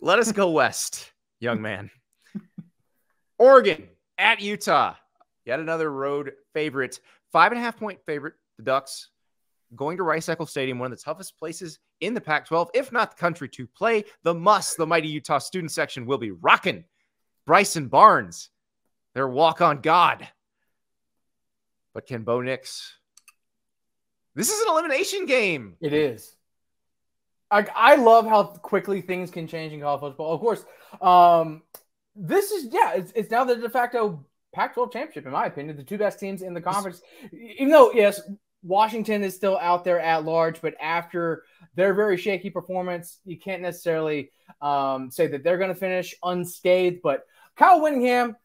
Let us go west, young man. Oregon at Utah. Yet another road favorite. Five and a half point favorite. The Ducks going to Rice Eccles Stadium, one of the toughest places in the Pac 12, if not the country, to play. The must, the mighty Utah student section, will be rocking. Bryson Barnes, their walk on God. But can Bo Nix? This is an elimination game. It is. I, I love how quickly things can change in college football. Of course, um, this is yeah, it's, it's now the de facto Pac-12 championship, in my opinion. The two best teams in the conference, even though yes, Washington is still out there at large, but after their very shaky performance, you can't necessarily um, say that they're going to finish unscathed. But Kyle Whittingham,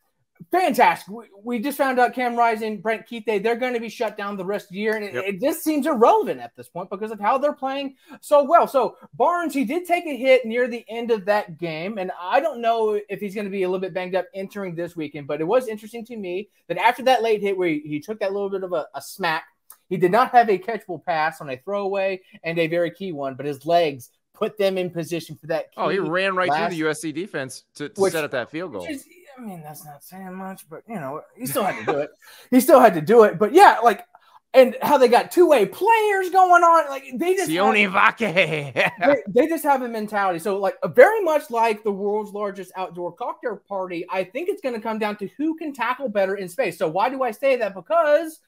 fantastic. We, we, just found out Cam Rising, Brant Kuithe, they're going to be shut down the rest of the year. And it, yep. it, just seems irrelevant at this point because of how they're playing so well. So Barnes, he did take a hit near the end of that game. And I don't know if he's going to be a little bit banged up entering this weekend, but it was interesting to me that after that late hit where he, he took that little bit of a, a smack, he did not have a catchable pass on a throwaway and a very key one, but his legs put them in position for that. oh, he ran right last, through the USC defense to, to which, set up that field goal. Is, I mean, that's not saying much, but you know, he still had to do it. he still had to do it. But yeah, like, and how they got two way players going on. Like they just Sione Vaki. they, they, just have a mentality. So like very much like the world's largest outdoor cocktail party, I think it's going to come down to who can tackle better in space. So why do I say that? Because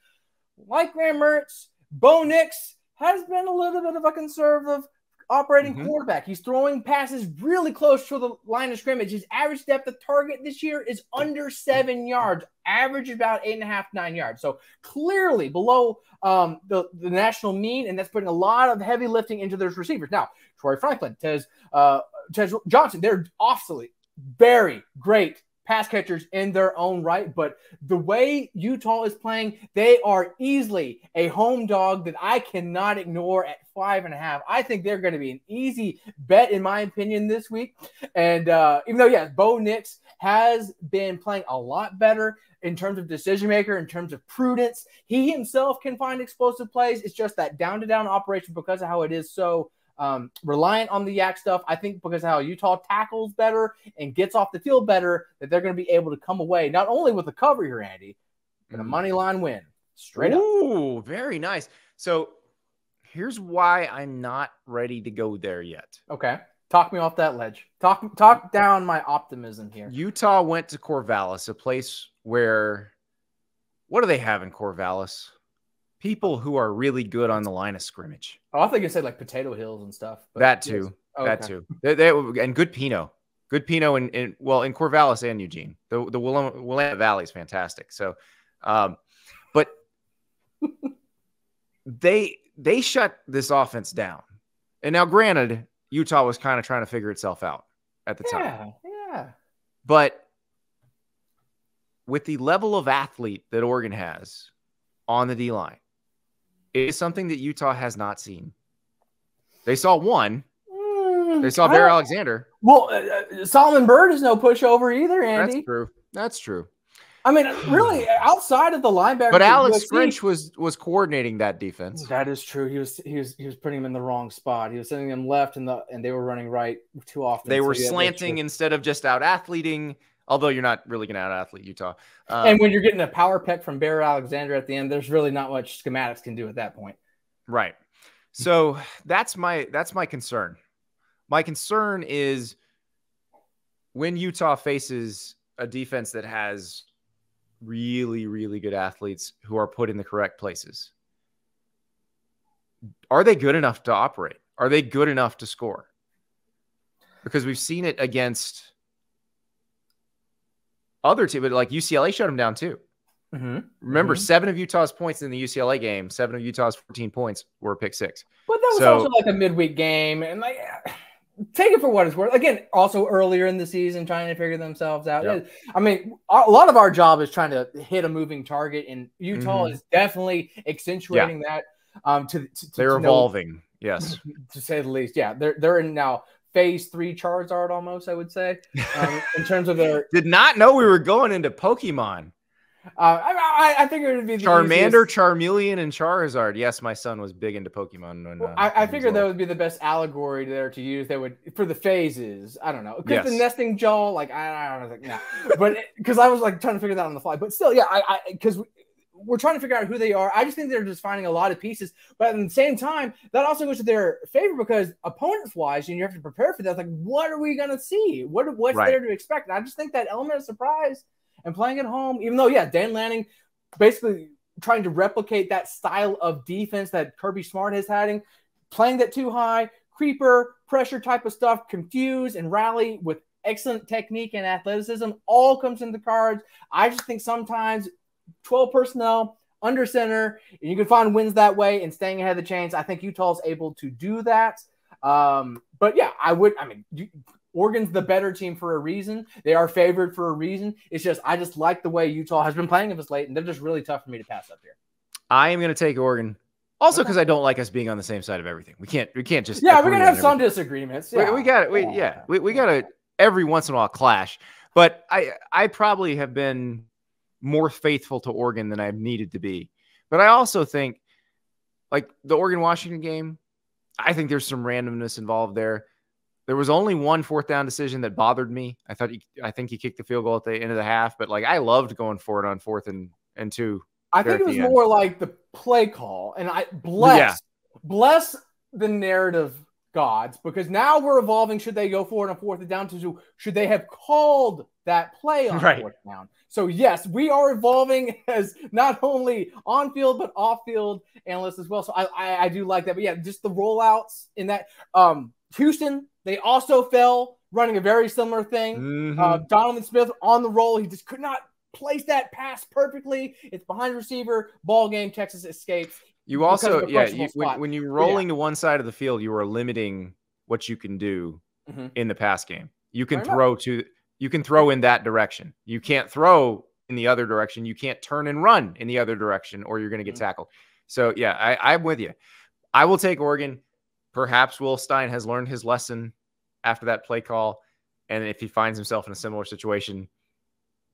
like Graham Mertz, Bo Nix has been a little bit of a conservative operating mm-hmm. quarterback. He's throwing passes really close to the line of scrimmage. His average depth of target this year is under seven yards, average about eight and a half, nine yards. So clearly below um, the, the national mean, and that's putting a lot of heavy lifting into those receivers. Now, Troy Franklin, Tez, uh, Tez Johnson, they're obviously very great pass catchers in their own right. But the way Utah is playing, they are easily a home dog that I cannot ignore at five and a half. I think they're going to be an easy bet, in my opinion, this week. And uh, even though, yes, Bo Nix has been playing a lot better in terms of decision maker, in terms of prudence, he himself can find explosive plays. It's just that down to down operation because of how it is so um, reliant on the YAC stuff. I think because how Utah tackles better and gets off the field better, that they're going to be able to come away not only with a cover here, Andy, but a mm. money line win straight Ooh, up. Ooh, very nice. So here's why I'm not ready to go there yet. Okay. Talk me off that ledge. Talk talk down my optimism here. Utah went to Corvallis, a place where what do they have in Corvallis? People who are really good on the line of scrimmage. Oh, I think you said like Potato Hills and stuff. That too. Oh, that okay. too. They, they, and good Pinot. Good Pinot in, in well in Corvallis and Eugene. The the Willamette Valley is fantastic. So, um, but they they shut this offense down. And now, granted, Utah was kind of trying to figure itself out at the yeah, time. Yeah. But with the level of athlete that Oregon has on the D line, is something that Utah has not seen. They saw one. Mm, they saw Bear Alexander. Well, uh, uh, Solomon Byrd is no pushover either, Andy. That's true. That's true. I mean, really, outside of the linebacker, but Alex Grinch was was coordinating that defense. That is true. He was he was he was putting them in the wrong spot. He was sending them left, and the and they were running right too often. They were so slanting instead of just out athleting. Although you're not really going to out athlete Utah. Um, and when you're getting a power pick from Bear Alexander at the end, there's really not much schematics can do at that point. Right. So that's my that's my concern. My concern is when Utah faces a defense that has really, really good athletes who are put in the correct places. Are they good enough to operate? Are they good enough to score? Because we've seen it against other two, but like UCLA shut them down too. Mm-hmm. Remember, mm-hmm. seven of Utah's points in the UCLA game, seven of Utah's 14 points were pick six. But that was so, also like a midweek game. And like, take it for what it's worth. Again, also earlier in the season, trying to figure themselves out. Yep. I mean, a lot of our job is trying to hit a moving target, and Utah mm-hmm. is definitely accentuating yeah. that. Um, to, to, they're to evolving, know, yes, to say the least. Yeah, they're they're in now phase three Charizard almost, I would say, um, in terms of their. Did not know we were going into Pokemon. Uh, I, I, I figured it'd be the Charmander, easiest- Charmeleon, and Charizard. Yes, my son was big into Pokemon. When, Well, uh, I, I when he was figured that would be the best allegory there to use. That would for the phases. I don't know because the Yes. nesting jaw, like I, I was like, nah. but because I was like trying to figure that on the fly. But still, yeah, I because we're trying to figure out who they are. I just think they're just finding a lot of pieces. But at the same time, that also goes to their favor because opponents wise, and you have to prepare for that. It's like, what are we gonna see? What what's Right. there to expect? And I just think that element of surprise and playing at home, even though yeah, Dan Lanning basically trying to replicate that style of defense that Kirby Smart has had, playing that two high, creeper, pressure type of stuff, confuse and rally with excellent technique and athleticism, all comes into the cards. I just think sometimes 12 personnel under center, and you can find wins that way and staying ahead of the chains. I think Utah's able to do that. Um, but yeah, I would, I mean, you, Oregon's the better team for a reason. They are favored for a reason. It's just I just like the way Utah has been playing of us late, and they're just really tough for me to pass up here. I am going to take Oregon. Also, Okay. because I don't like us being on the same side of everything. We can't. We can't just. Yeah, we're gonna on have some disagreements. We- Yeah. We, got it. We, yeah, we, we got to every once in a while clash. But I I probably have been more faithful to Oregon than I've needed to be. But I also think, like the Oregon Washington game, I think there's some randomness involved there. There was only one fourth down decision that bothered me. I thought he, I think he kicked the field goal at the end of the half, but like I loved going for it on fourth and and two. I think it was more like the play call, and I bless bless the narrative gods because now we're evolving. Should they go for it on fourth and down to should they have called that play on Right. fourth down? So yes, we are evolving as not only on field but off field analysts as well. So I, I I do like that. But yeah, just the rollouts in that um Houston they also fell running a very similar thing. Mhm. Uh, Donovan Smith on the roll. He just could not place that pass perfectly. It's behind receiver. Ball game. Texas escapes. You also, yeah, you, when, when you're rolling to one side of the field, you are limiting what you can do Mhm. in the pass game. You can Fair enough. throw to, you can throw in that direction. You can't throw in the other direction. You can't turn and run in the other direction, or you're going to get Mhm. tackled. So yeah, I, I'm with you. I will take Oregon. Perhaps Will Stein has learned his lesson after that play call, and if he finds himself in a similar situation,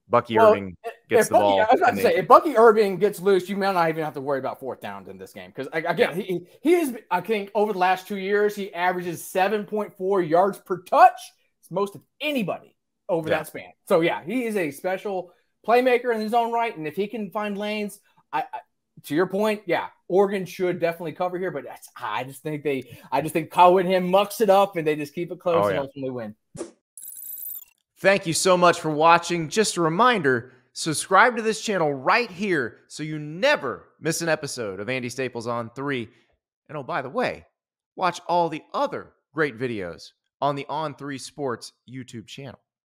Bucky Well, Irving gets if the Bucky, ball. I was about to say, if Bucky Irving gets loose, you may not even have to worry about fourth downs in this game because again, he he is. I think over the last two years, he averages seven point four yards per touch. It's most of anybody over Yeah. that span. So yeah, he is a special playmaker in his own right, and if he can find lanes, I. I to your point, yeah, Oregon should definitely cover here, but that's, I just think they, I just think Kyle Whittingham mucks it up and they just keep it close Oh, and yeah. ultimately win. Thank you so much for watching. Just a reminder subscribe to this channel right here so you never miss an episode of Andy Staples on 3. And oh, by the way, watch all the other great videos on the On 3 Sports YouTube channel.